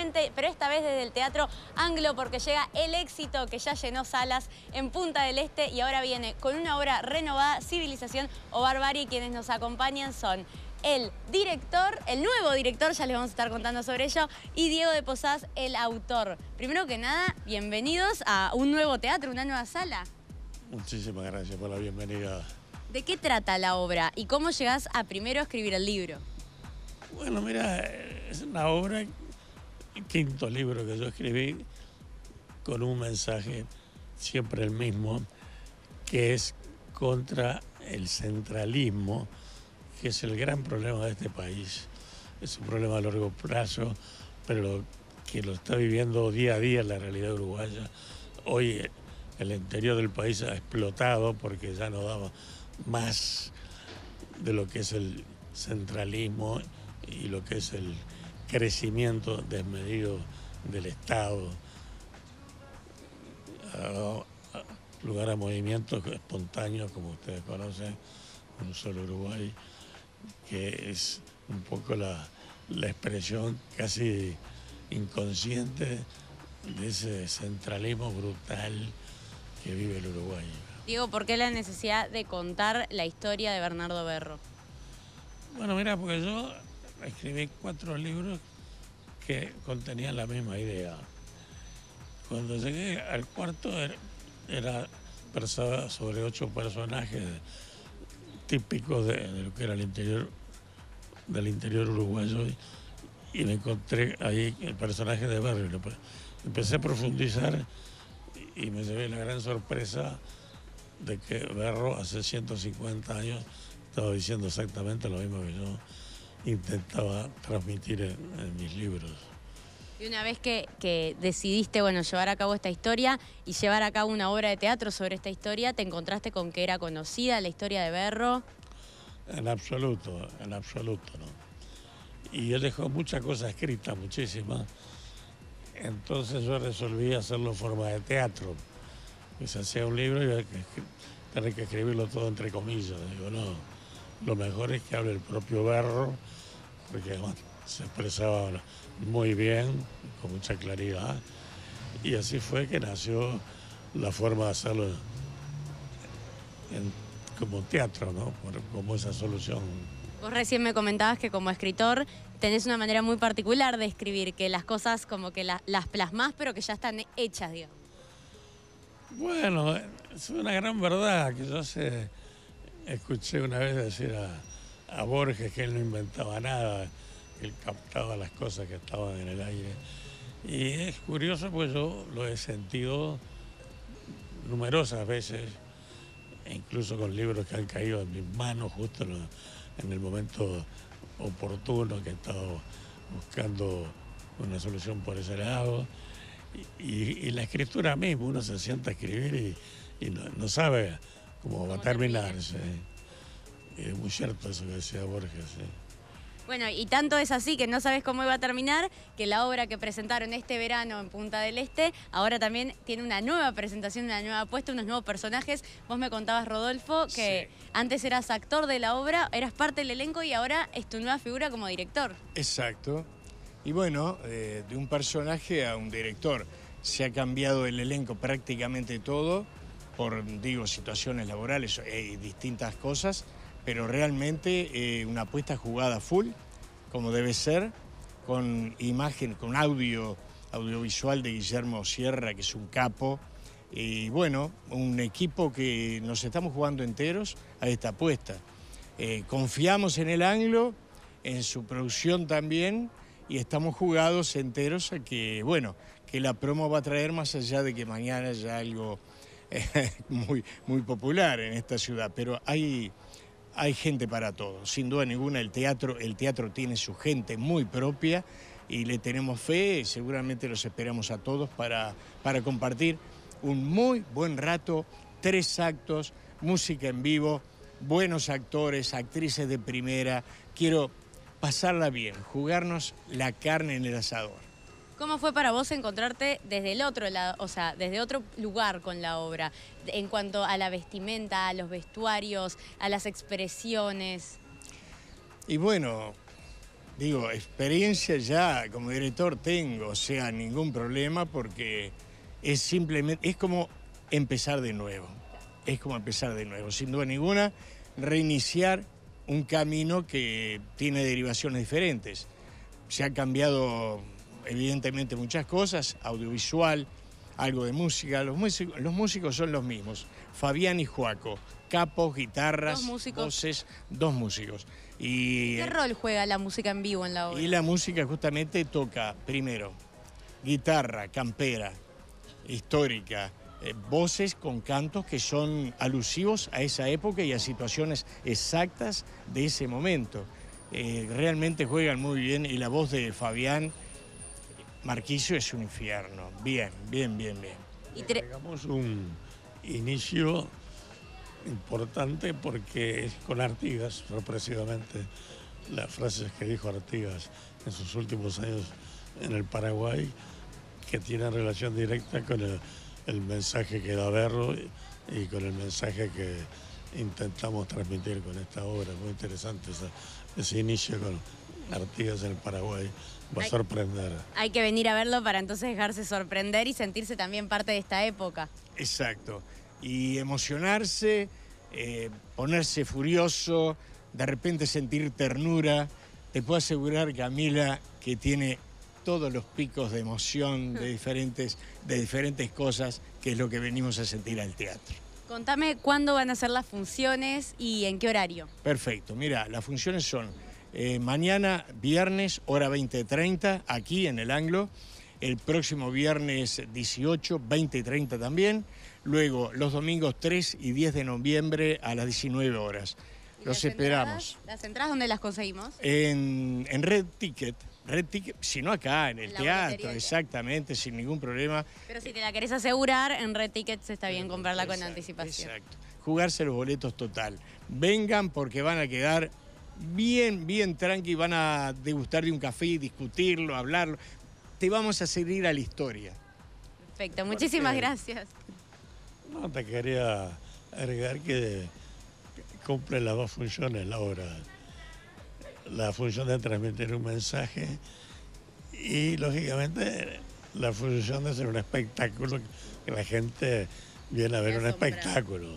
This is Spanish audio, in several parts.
nuevamente, pero esta vez desde el Teatro Anglo porque llega el éxito que ya llenó salas en Punta del Este y ahora viene con una obra renovada, Civilización o Barbarie. Quienes nos acompañan son el director, el nuevo director, ya les vamos a estar contando sobre ello, y Diego de Posadas, el autor. Primero que nada, bienvenidos a un nuevo teatro, una nueva sala. Muchísimas gracias por la bienvenida. ¿De qué trata la obra y cómo llegás a primero escribir el libro? Bueno, mira, es una obra, quinto libro que yo escribí, con un mensaje siempre el mismo, que es contra el centralismo que es el gran problema de este país. Es un problema a largo plazo, pero que lo está viviendo día a día la realidad uruguaya. Hoy el interior del país ha explotado porque ya no daba más de lo que es el centralismo y lo que es el crecimiento desmedido del Estado. lugar a movimientos espontáneos, como ustedes conocen, un solo Uruguay que es un poco la, expresión casi inconsciente de ese centralismo brutal que vive el Uruguay. Diego, ¿por qué la necesidad de contar la historia de Bernardo Berro? Bueno, mira, porque yo escribí cuatro libros que contenían la misma idea. Cuando llegué al cuarto era, era sobre ocho personajes típicos de, lo que era el interior del interior uruguayo y, me encontré ahí el personaje de Barrio. Empecé a profundizar y me llevé la gran sorpresa de que Berro hace 150 años estaba diciendo exactamente lo mismo que yo intentaba transmitir en, mis libros. Y una vez que, que, decidiste bueno, llevar a cabo esta historia y llevar a cabo una obra de teatro sobre esta historia, ¿te encontraste con que era conocida la historia de Berro? En absoluto, en absoluto, ¿no? Y él dejó muchas cosas escritas, muchísimas. Entonces yo resolví hacerlo en forma de teatro. Pues hacía un libro y tenía que escribirlo todo entre comillas. Digo, no, lo mejor es que hable el propio Berro, porque se expresaba muy bien, con mucha claridad. Y así fue que nació la forma de hacerlo en como teatro, ¿no? como esa solución. Vos recién me comentabas que como escritor tenés una manera muy particular de escribir, que las cosas como que las plasmás, pero que ya están hechas, digamos. Bueno, es una gran verdad que yo escuché una vez decir a, a Borges que él no inventaba nada, él captaba las cosas que estaban en el aire. Y es curioso, pues yo lo he sentido numerosas veces incluso con libros que han caído en mis manos justo en el momento oportuno que he estado buscando una solución por ese lado. Y, la escritura misma, uno se sienta a escribir y, no, sabe cómo va a terminarse. Es muy cierto eso que decía Borges. Bueno, y tanto es así que no sabes cómo iba a terminar, que la obra que presentaron este verano en Punta del Este, ahora también tiene una nueva presentación, una nueva apuesta, unos nuevos personajes. Vos me contabas, Rodolfo, que antes eras actor de la obra, eras parte del elenco y ahora es tu nueva figura como director. Exacto. Y bueno, eh, de un personaje a un director. Se ha cambiado el elenco prácticamente todo por, digo, situaciones laborales y distintas cosas pero realmente eh, una apuesta jugada full, como debe ser, con imagen, con audio, audiovisual de Guillermo Sierra, que es un capo, y bueno, un equipo que nos estamos jugando enteros a esta apuesta. Eh, confiamos en el Anglo, en su producción también, y estamos jugados enteros a que, bueno, que la promo va a traer más allá de que mañana haya algo muy, muy popular en esta ciudad, pero hay hay gente para todo. Sin duda ninguna, el teatro, el teatro tiene su gente muy propia y le tenemos fe, seguramente los esperamos a todos para, para compartir un muy buen rato, tres actos, música en vivo, buenos actores, actrices de primera. Quiero pasarla bien, jugarnos la carne en el asador. ¿Cómo fue para vos encontrarte desde el otro lado, o sea, desde otro lugar con la obra, en cuanto a la vestimenta, a los vestuarios, a las expresiones? Y bueno, digo, experiencia ya como director tengo, o sea, ningún problema porque es simplemente, es como empezar de nuevo, es como empezar de nuevo, sin duda ninguna, reiniciar un camino que tiene derivaciones diferentes. Se han cambiado evidentemente muchas cosas, audiovisual, algo de música, los músicos, los músicos son los mismos, Fabián y Joaco, capos, guitarras, voces, dos músicos. Y, ¿Qué rol juega la música en vivo en la obra? Y la música justamente toca, primero, guitarra, campera, histórica, eh, voces con cantos que son alusivos a esa época y a situaciones exactas de ese momento. Eh, realmente juegan muy bien y la voz de Fabián Marquicio es un infierno. Bien, bien, bien, bien. Y Tenemos un inicio importante porque es con Artigas, sorpresivamente, las frases que dijo Artigas en sus últimos años en el Paraguay, que tienen relación directa con el el mensaje que da Berro y, con el mensaje que intentamos transmitir con esta obra. Muy interesante ese inicio con Artigas en el Paraguay. Va a sorprender. Hay que venir a verlo para entonces dejarse sorprender y sentirse también parte de esta época. Exacto. Y emocionarse, eh, ponerse furioso, de repente sentir ternura. Te puedo asegurar, Camila, que tiene todos los picos de emoción de diferentes, de diferentes cosas, que es lo que venimos a sentir al teatro. Contame cuándo van a ser las funciones y en qué horario. Perfecto, mira, las funciones son eh, mañana viernes, hora 20.30, aquí en el Anglo, el próximo viernes 18, 20.30 también, luego los domingos 3 y 10 de noviembre a las 19 horas. Los esperamos. ¿Las entradas dónde las conseguimos? En, en Red Ticket, Red Ticket, sino acá, en el teatro, exactamente, sin ningún problema. Pero si te la querés asegurar, en Red Ticket está bien comprarla con anticipación. Exacto. Jugarse los boletos total. Vengan porque van a quedar bien, bien tranqui, van a degustar de un café, discutirlo, hablarlo. Te vamos a seguir a la historia. Perfecto, muchísimas gracias. No, te quería agregar que cumple las dos funciones la obra la función de transmitir un mensaje y lógicamente la función de ser un espectáculo que la gente viene a ver un espectáculo.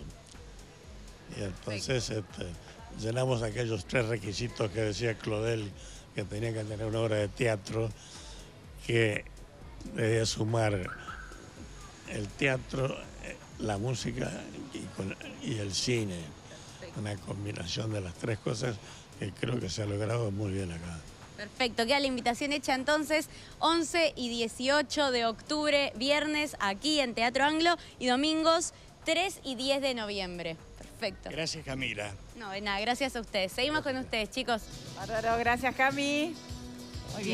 Y entonces este, llenamos aquellos tres requisitos que decía Claudel que tenía que tener una obra de teatro que debía sumar el teatro, la música y, y el cine. Una combinación de las tres cosas que creo que se ha logrado muy bien acá. Perfecto, queda la invitación hecha entonces 11 y 18 de octubre, viernes aquí en Teatro Anglo y domingos 3 y 10 de noviembre. Perfecto. Gracias Camila. No, nada, gracias a ustedes. Seguimos con ustedes, chicos. Bárbaro, gracias Cami. Muy bien.